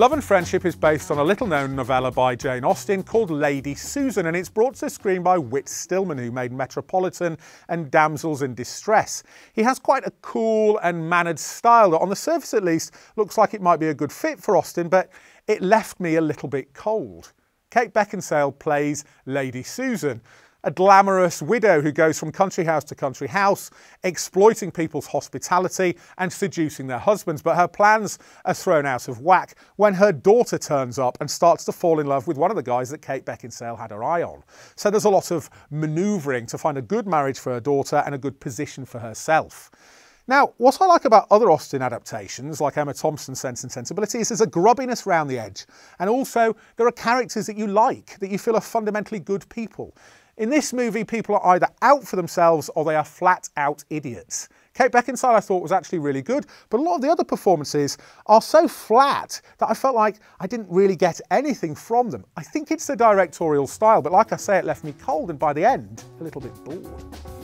Love and Friendship is based on a little known novella by Jane Austen called Lady Susan and it's brought to screen by Whit Stillman who made Metropolitan and Damsels in Distress. He has quite a cool and mannered style that on the surface at least looks like it might be a good fit for Austen but it left me a little bit cold. Kate Beckinsale plays Lady Susan a glamorous widow who goes from country house to country house, exploiting people's hospitality and seducing their husbands. But her plans are thrown out of whack when her daughter turns up and starts to fall in love with one of the guys that Kate Beckinsale had her eye on. So there's a lot of manoeuvring to find a good marriage for her daughter and a good position for herself. Now, what I like about other Austen adaptations, like Emma Thompson's Sense and Sensibility, is there's a grubbiness round the edge. And also, there are characters that you like, that you feel are fundamentally good people. In this movie, people are either out for themselves or they are flat out idiots. Kate Beckinsale I thought was actually really good, but a lot of the other performances are so flat that I felt like I didn't really get anything from them. I think it's the directorial style, but like I say, it left me cold and by the end, a little bit bored.